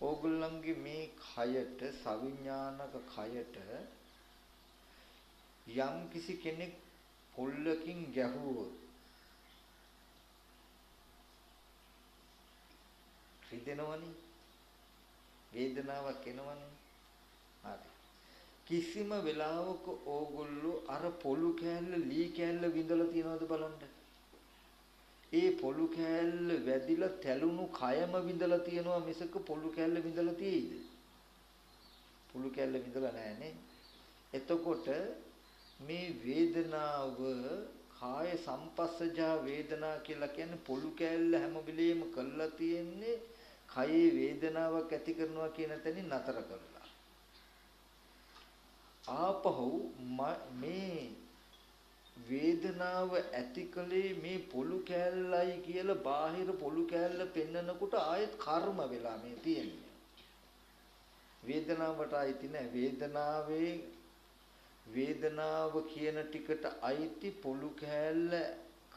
ඕගොල්ලන්ගේ මේ කයට සවිඥානික කයට යම් කිසි කෙනෙක් පොල්ලකින් ගැහුවොත් රිදෙනවනේ වේදනාවක් එනවනේ. හරි. කිසිම වෙලාවක ඕගොල්ලෝ අර පොළු කෑල්ල ලී කෑල්ල විඳලා තියනවද බලන්න. ඒ පොළු කෑල්ල වැදිලා තැලුණු කයම විඳලා තියනවා මිසක පොළු කෑල්ල විඳලා තියෙයිද? පොළු කෑල්ල විඳලා නැහනේ. එතකොට මේ වේදනාව කාය සංපස්සජා වේදනා කියලා කියන්නේ පොළු කෑල්ල හැම වෙලෙම කළා තියෙන්නේ කයේ වේදනාවක් ඇති කරනවා කියන තැනින් නතර කරලා. ආපහු මේ වේදනාව ඇති කලේ මේ පොළු කෑල්ලයි කියලා බාහිර පොළු කෑල්ල පෙන්නකොට ආයෙත් කර්ම වෙලා මේ තියෙන්නේ. වේදනාවට අයිති නැහැ වේදනාවේ වේදනාව කියන ටිකට අයිති පොළු කෑල්ල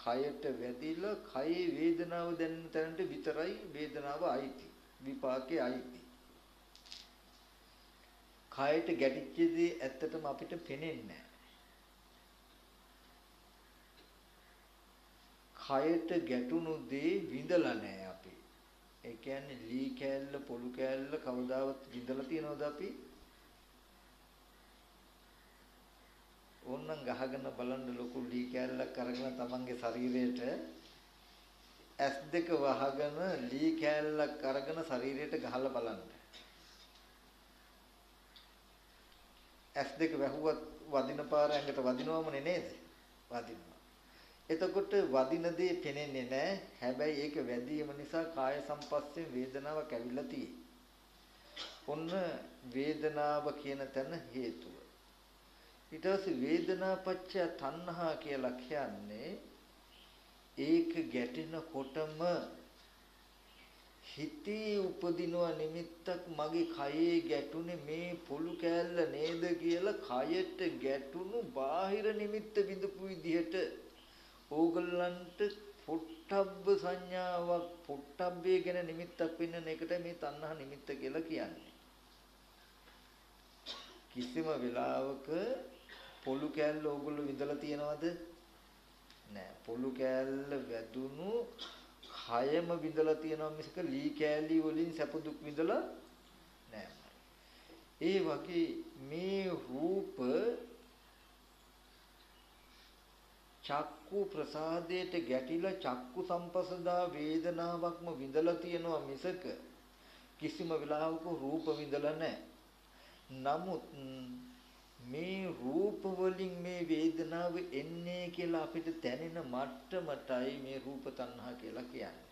කයට වැදිලා කයේ වේදනාව දැනෙන තැනට විතරයි වේදනාව අයිති විපාකේ අයිති. කයට ගැටිච්ච දේ ඇත්තටම අපිට පේන්නේ කයට ගැටුණු දේ විඳලා නැහැ අපි. ඒ කියන්නේ ලී කෑල්ල පොළු කෑල්ල කවදාවත් විඳලා තියනවද අපි? ඕන්නම් ගහගෙන බලන්න ලොකු ලී කෑල්ලක් අරගෙන තමන්ගේ ශරීරයට ඇස් දෙක වහගෙන ලී කෑල්ලක් අරගෙන ශරීරයට ගහලා බලන්න. ඇස් දෙක වැහුවත් වදින පාර ඇඟට වදිනවමනේ නේද? වදිනවා. එතකොට වදින දේ පෙනෙන්නේ නැහැ. හැබැයි ඒක වැදීම නිසා කාය සංපස්සේ වේදනාවක් ඇවිල්ලා තියෙයි. ඔන්න වේදනාව කියන තැන හේතුව. ඊට පස්සේ වේදනාපච්චය තණ්හා කියලා කියන්නේ ඒක ගැටෙනකොටම හිතේ උපදිනව නිමිත්තක් මගේ කයේ ගැටුනේ මේ පොළු කෑල්ල නේද කියලා කයට ගැටුණු බාහිර නිමිත්ත විඳපු විදිහට ඕගලන්ට පොට්ටබ්බ සංඥාවක් පොට්ටබ්බේ ගැන නිමිත්තක් වෙන්න එකට මේ තණ්හා නිමිත්ත කියලා කියන්නේ. කිසිම වෙලාවක පොළු කෑල්ල ඕගොල්ලෝ විඳලා තියනවද? නෑ. පොළු කෑල්ල වැදුණු කයම විඳලා තියෙනවා මිසක ලී කෑලි වලින් සැප දුක් විඳලා නෑ. ඒ වගේ මේ රූප චක්කු ප්‍රසාදයට ගැටිලා චක්කු සම්පසදා වේදනාවක්ම විඳලා තියෙනවා මිසක කිසිම වෙලාවක රූප විඳලා නැහැ. නමුත් මේ රූප වලින් මේ වේදනාව එන්නේ කියලා අපිට දැනෙන මට්ටමටයි මේ රූප තණ්හා කියලා කියන්නේ.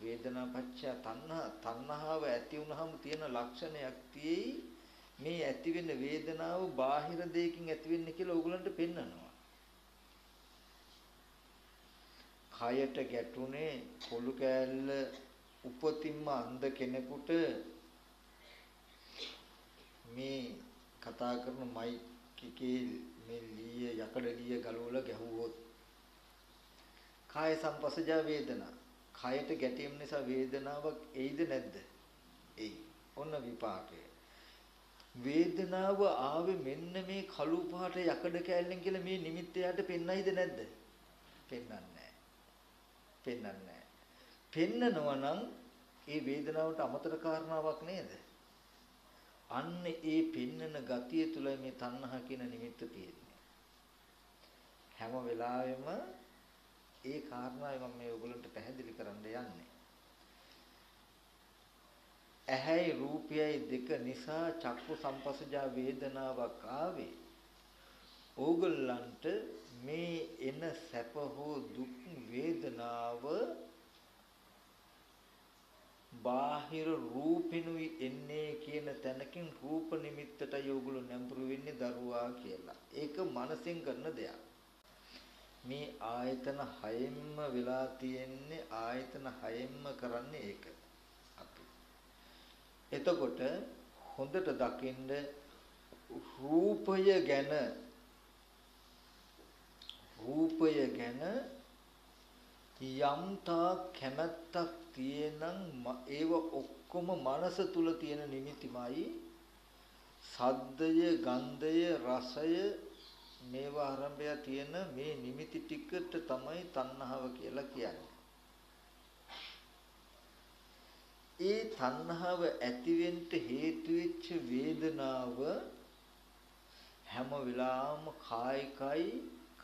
වේදනා පච්චය තණ්හා තණ්හාව ඇති වුනහම තියෙන ලක්ෂණයක් තියෙයි මේ ඇති වෙන වේදනාව බාහිර දෙයකින් ඇති වෙන්නේ කියලා ඕගලන්ට පෙන්නනවා. කයට ගැටුනේ පොළු කෑල්ල උපතින්ම අන්ධ කෙනෙකුට මේ කතා කරන මයික් එකේ මේ ලීය යකඩ ලීය ගලවලා ගැහුවොත් කාය සංපස්සජ වේදනා. කයට ගැටීම නිසා වේදනාවක් එයිද නැද්ද? එයි. ඔන්න විපාකය. වේදනාව ආවේ මෙන්න මේ කළු පාට යකඩ කෑල්ලෙන් කියලා මේ නිමිත්ත යට පෙන්නයිද නැද්ද? පෙන්නන්නේ නැහැ පෙන්නන්නේ නැහැ පෙන්නනවා නම් ඒ වේදනාවට අමතර කාරණාවක් නේද අන්න ඒ පෙන්නන ගතිය තුල මේ තණ්හා කියන නිමිත්ත තියෙන්නේ. හැම වෙලාවෙම ඒ කාරණාව මම මේ ඔයගොල්ලන්ට පැහැදිලි කරන්න යන්නේ. ඇහැයි රූපයයි දෙක නිසා චක්කු සම්පස්සජා වේදනාවක් ආවේ. ඕගොල්ලන්ට මේ එන සැප හෝ දුක් වේදනාව බාහිර රූපිනුයි එන්නේ කියන තැනකින් රූප නිමිත්තට යෝගුල නැඹුරු වෙන්නේ දරුවා කියලා. ඒක මනසෙන් කරන දෙයක්. මේ ආයතන හයෙන්ම වෙලා තියෙන්නේ ආයතන හයෙන්ම කරන්නේ ඒක. අපි. එතකොට හොඳට දකින්න රූපය ගැන රූපය ගැන යම්තා කැමැත්තක් තියෙනම් ඒව ඔක්කොම මනස තුල තියෙන නිමිතිමයි සද්දය ගන්ධය රසය මේවා ආරම්භය තියෙන මේ නිමිති ටිකට තමයි තණ්හාව කියලා කියන්නේ. ඒ තණ්හාව ඇතිවෙන්න හේතු වෙච්ච වේදනාව හැම වෙලාවම කායිකයි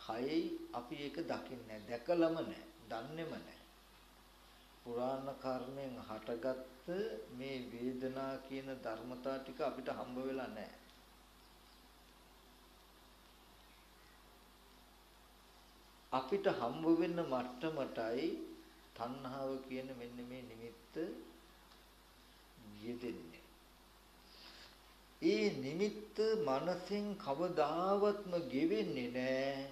කයයි අපි ඒක දකින්නේ දැකලම නැහැ දන්නේම නැහැ පුරාණ කර්මෙන් හටගත්ත මේ වේදනා කියන ධර්මතා ටික අපිට හම්බ වෙලා නැහැ අපිට හම්බ වෙන්න මට්ටමටයි තණ්හාව කියන මෙන්න මේ නිමිත්ත යෙදෙන්නේ. ඒ නිමිත්ත මනසෙන් කවදාවත්ම ගෙවෙන්නේ නැහැ.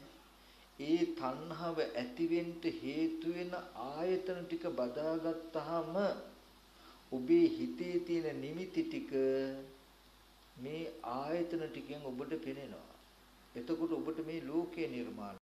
ඒ තණ්හාව ඇතිවෙන්න හේතු වෙන ආයතන ටික බදාගත්තාම ඔබේ හිතේ තියෙන නිමිති ටික මේ ආයතන ටිකෙන් ඔබට පෙනෙනවා. එතකොට ඔබට මේ ලෝකේ නිර්මාණය